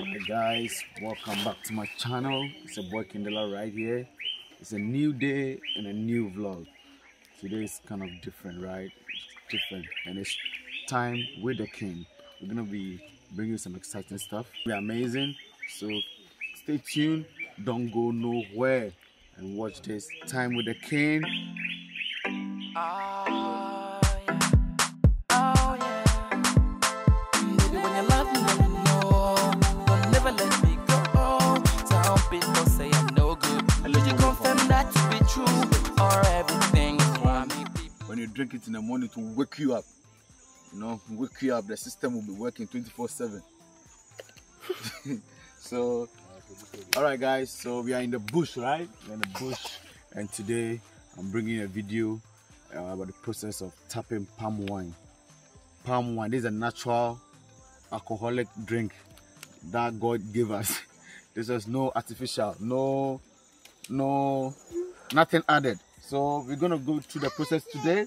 Hi guys, welcome back to my channel. It's a boy Kinngdela right here. It's a new day and a new vlog. Today is kind of different, right? It's different, and it's time with the Kinng. We're gonna be bringing you some exciting stuff. we're amazing. So stay tuned. Don't go nowhere and watch this time with the Kinng. Oh, true. Or everything when you drink it in the morning to wake you up. You know, wake you up. The system will be working 24 7. so, all right, guys. So, we are in the bush, right? We're in the bush, and today I'm bringing a video uh, about the process of tapping palm wine. Palm wine, this is a natural alcoholic drink that God gave us. This is no artificial, no, no, nothing added. So we're gonna go through the process today.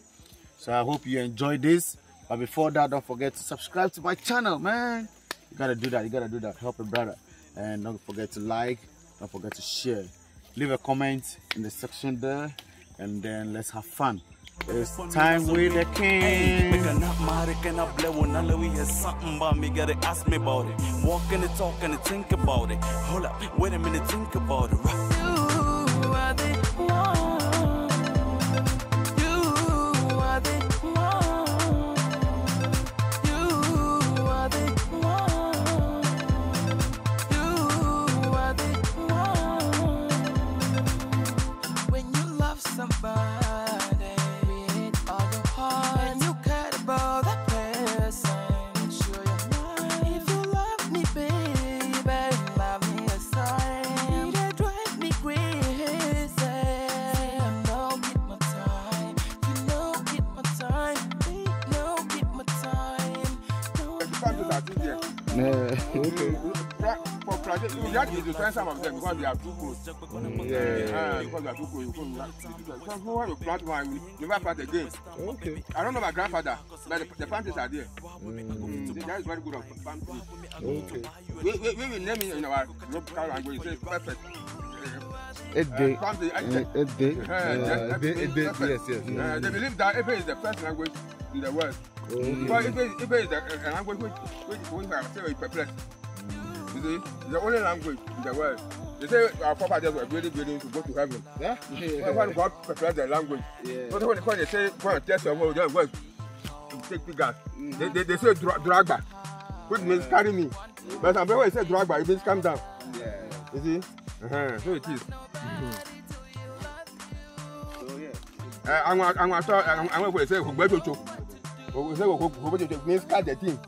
So I hope you enjoy this. But before that, don't forget to subscribe to my channel, man. You gotta do that. You gotta do that. Help a brother, and don't forget to like. Don't forget to share. Leave a comment in the section there, and then let's have fun. It's time with the Kinng. I something about me, gotta ask me about it. And and think about it. Hold up, wait a minute, think about it. Two there. okay. Pra- For project, you have to defend some of them because they are too close. Yeah. Uh, because they are too close. You couldn't- Because who want to plant one, you never plant again. Okay. I don't know my grandfather, but the, the planters are there. Mm. The guy is very good at planting. Okay. We, we, we will name it in our local language. It's perfect. Eight day. Uh, uh, uh, uh, yes, perfect. yes. Uh, they believe that Ife is the first language in the world. Ife is the uh, language which, which, I say is perplexed. You see, it's the only language in the world. They say our forefathers were really willing to go to heaven. Yeah. When, when God prepared the language, Yeah. so when, when they say, go and test your world, go and take figures. They, they, they say dra- dragba, which means carry me. But some people say dragba, it means come down. Yeah. You see? Uh-huh. So it is. So yeah. Uh, àwọn àwọn aṣọ àwọn ìwé say ògbẹ́ tòtò ògbẹ́ say ògbẹ́ tòtò means catch the thing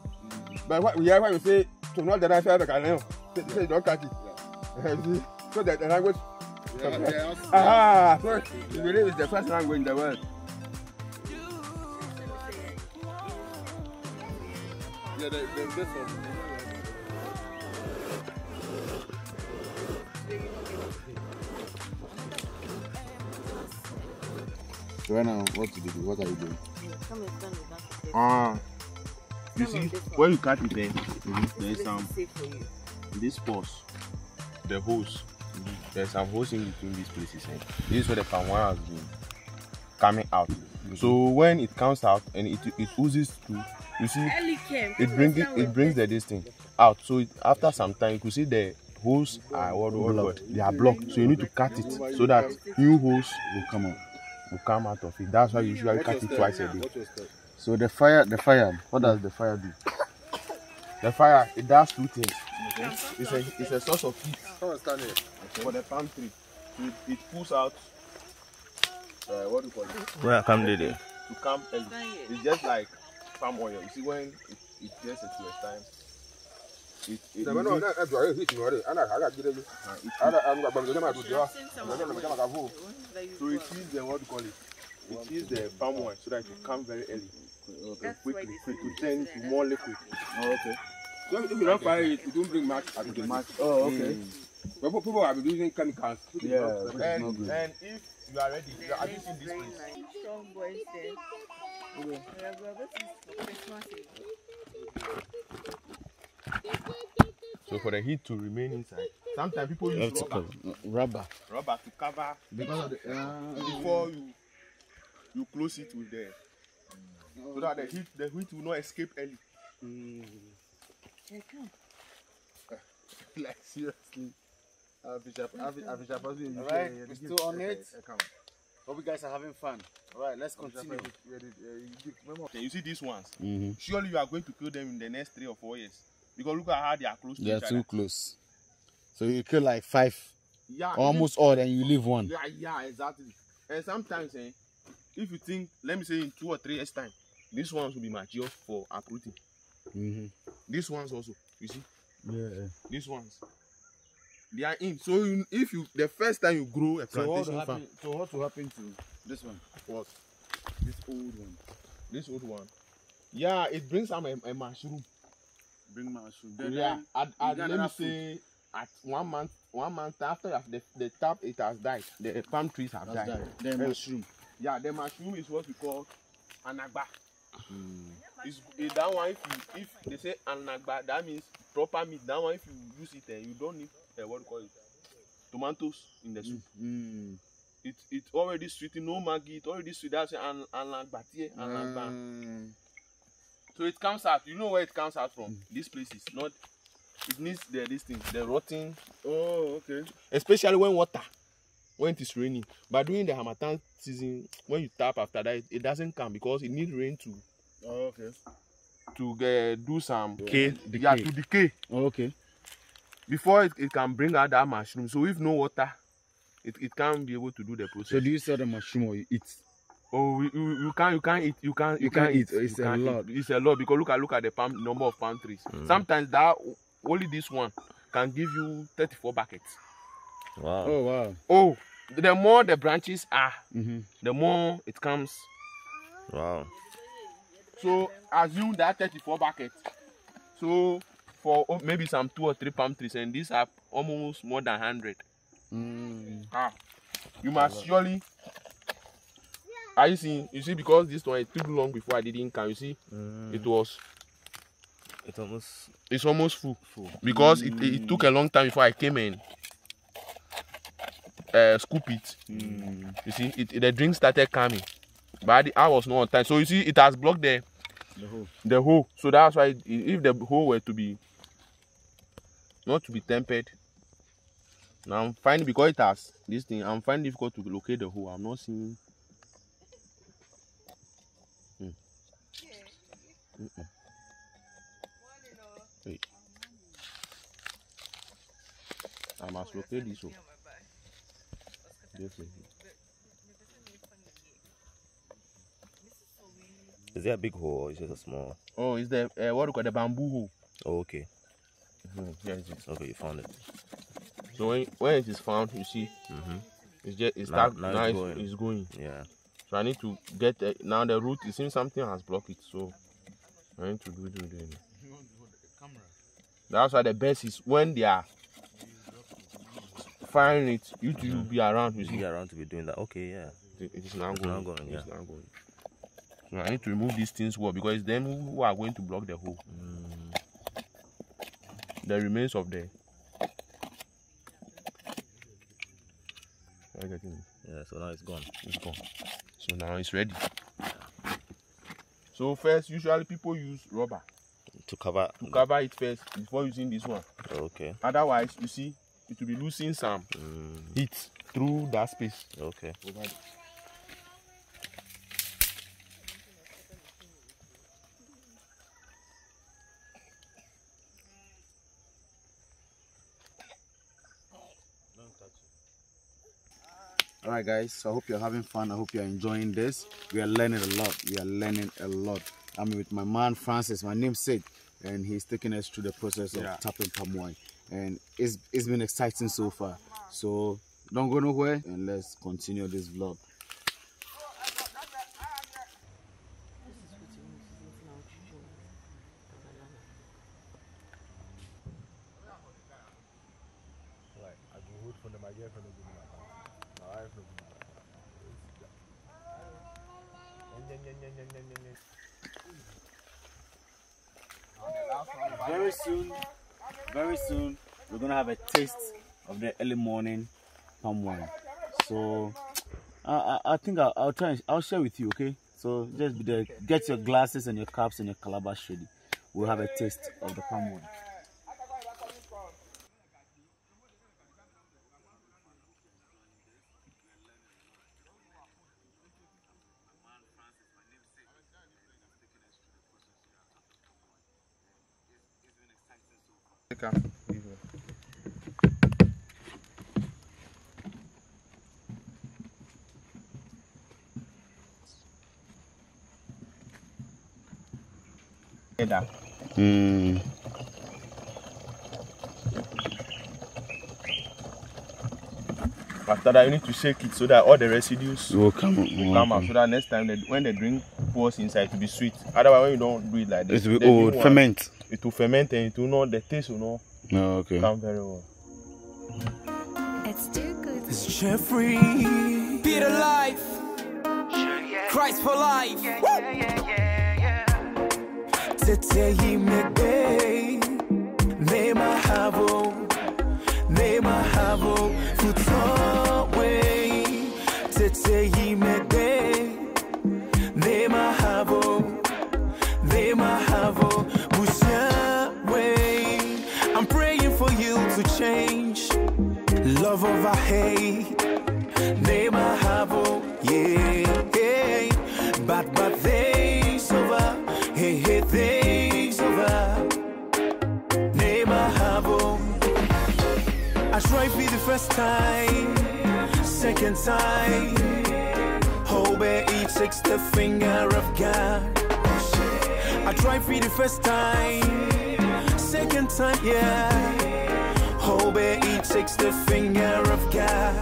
but what we hear when you say to not the right side of the canal say say you don catch it see so that the language Yeah, yeah, also- ah so you believe it's the first language in the world Yeah, the, the, this one. So right now, what do you do? What are you doing? Come and stand with that. ah You see, when you cut it there, there is This some is safe for this pause, the hose. There's some hose in between these places. eh. This is where the palm wine has been coming out. So when it comes out and it it oozes through, you see, it brings it, it brings the this thing out. So it, after some time, you could see the hose are what what what they are blocked. So you need to cut it so that new hose will come out. Will come out of it. That's why you usually cut it twice a day. So the fire, the fire, what does the fire do? The fire, it does two things. It's a it's a source of heat here. for the palm tree. It, it pulls out uh, what do you call it? Where I come there? To come early. Here. It's just like palm oil. You see when it, it gets into a time. So it is the what you call it? It is the palm oil so that it will come very early. Why Quickly, quickly, say turn into more liquid. Oh, okay. so if you don fire it it don bring at the match. Oh, okay. but people have been using chemicals. Yeah. And, and if you are ready, you are, you seen this place? Strong boys there. This is for Christmas So for the heat to remain inside, sometimes people use rubber, cover. Rubber. rubber to cover Because of the. Uh, before you you close it with the so that the heat the heat will not escape early. like seriously. Alright, we're still on it. Hope you guys are having fun. Alright, let's continue. Then you see these ones. Mm-hmm. Surely you are going to kill them in the next three or four years because look at how they are close to They are each too close. So you kill like five, Yeah, almost all, then you leave one. Yeah, yeah, exactly. And sometimes, eh, if you think, let me say in two or three years time, these ones will be mature for uprooting. Mm-hmm. These ones also, you see, Yeah. these ones, they are in. So you, if you the first time you grow a So what, plantation will farm, happen, so what will happen to this one? what This old one. this old one, yeah, it brings some a, a mushroom. Bring mushroom. yeah, at, you at, get let me say at one month, one month after the the tap it has died, the palm trees have That's died. Then Eh, mushroom. Yeah, the mushroom is what we call anagba. Mm. It's, it, that one if you if they say anagba that means proper meat that one if you use it eh, you don't need uh, what do you call it tomatoes in the soup Mm. it it already sweet no maggi it already sweet that's an anagba tie anagba Mm. So it comes out you know where it comes out from these places not it needs the this thing the rotten Oh, okay. especially when water when it is raining but during the harmattan season when you tap after that it, it doesn't come because it need rain to Oh, okay. to uh, do some Decay. yeah to decay Oh, okay. before it, it can bring out that mushroom so if no water it, it can't be able to do the process So do you sell the mushroom or you eat? Oh you, you, you can't you can't eat you can't You can't eat, you it's a can't eat. lot. it's a lot because look at look at the palm number of palm trees sometimes that only this one can give you 34 buckets Wow. Oh, wow. oh the more the branches are Mm-hmm. the more it comes Wow. so assume that 34 buckets so for oh, maybe some two or three palm trees and these are almost more than 100 Mm. ah you must surely are you seeing you see because this one it took long before i didn't come you see it was It's almost it's almost full, full. because it, it, it took a long time before i came in. uh, scoop it. You see it, the drink started coming. But I, I was not on time. So you see it has blocked the The whole. the hole. So that's why i- if the hole were to be not to be tempered now i'm finding because it has this thing i'm finding difficult to locate the hole. I'm not seeing Mm-mm. Wait. I must locate this. This is- is there a big hole or is it a small? Oh, is there uh, what do you call the bamboo hole? Oh, okay. Yes, yes. Okay, you found it. So when when it is found, you see, Mm-hmm. it's just it's Now- start now now, it's it's, going. it's going. Yeah. So I need to get uh, now the root. It seems something has blocked it. So I need to do do do. That's why the best is when they are firing it. You two will be around. You You see, be around to be doing that. Okay, yeah. it it is now It's going. now going, It's yeah. now going. So I need to remove these things well because it's them who who are going to block the hole. Mm. The remains of the. Are you getting it? Yeah, so now it's gone. It's gone. So now it's ready. So first, usually people use rubber To cover. to cover it first before using this one. Okay. Otherwise, you see, it will be losing some Mm. heat through that space. Okay. All right, guys. So I hope you're having fun. I hope you're enjoying this. We are learning a lot. We are learning a lot. I'm with my man Francis, my namesake, and he's taking us through the process of Yeah. tapping palm wine. And it's it's been exciting so far. So don't go nowhere and let's continue this vlog. Very soon, very soon we're gonna have a taste of the early morning palm wine. So I, I, I think I'll, I'll try. I'll share with you. Okay. So just be there. Get your glasses and your cups and your calabash ready. We'll have a taste of the palm wine. Together. Mm. After that, you need to shake it so that all the residues Will come. will come out. So that next time, they, when the drink pours inside, it will be sweet. Otherwise, when you don't do it like this, It will the ferment. It will ferment and it will not. The taste will not No, okay. come very well. It's too good. It's Jeffrey. Peter Life. Christ for life. Tete yimebe. Nema havo. Nema havo. Futowe. Tete yimebe. Nema havo. Nema havo. Bushawe. I'm praying for you to change. Love over hate. Have, oh, yeah. Tried for the first time, second time. Hope it takes the finger of God. I tried for the first time, second time, yeah. Hope it takes the finger of God.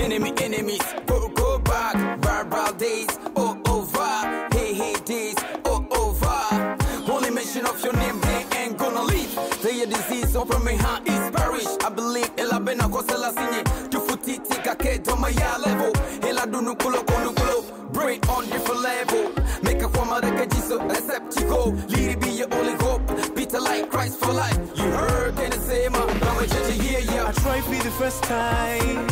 Enemy, enemies, go, go back. Barbara days, all over. Hey, hey, days, all over. A disease over my hand is perish. I believe Ella Bena Kosela Sinye. Tufuti tika keto my ya level. Ella dunu kulo konu kulo. Brain on different level. Make a of the kajiso, except. Lead it be your only hope. Peter Life Christ for life. You heard in the same, I'm a judge here, yeah. I tried for the first time,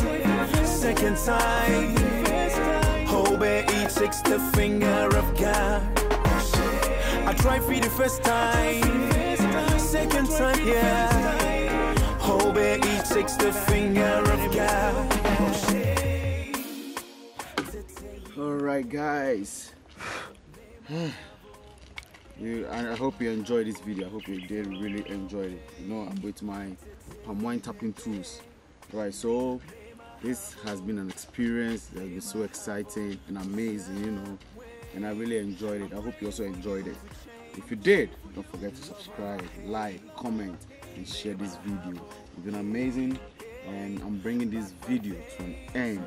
second time. Hope it takes the finger of God. I tried for the first time, second time, yeah. Hope it takes the finger of God. All right, guys. you, I hope you enjoyed this video. I hope you did really enjoy it. You know, with my palm wine tapping tools. Right, so this has been an experience that has been so exciting and amazing, you know, and I really enjoyed it. I hope you also enjoyed it. If you did, don't forget to subscribe, like, comment, and share this video. It's been amazing, and I'm bringing this video to an end.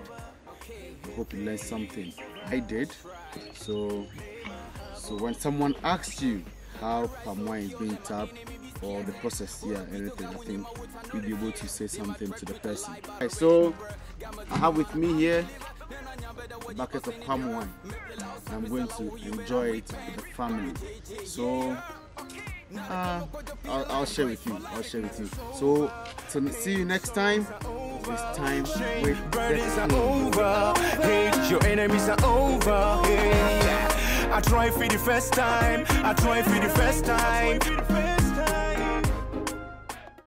I hope you learned something. I did. So, so when someone asks you how palm wine is being tapped or the process here, anything, I think you'll be able to say something to the person. So I have with me here a bucket of palm wine. I'm going to enjoy it with the family. So. Uh, I'll, I'll share with you. I'll share with you. So, see you next time. This time with Burdens are over. Hate your enemies are over. I tried for the first time. I tried for the first time.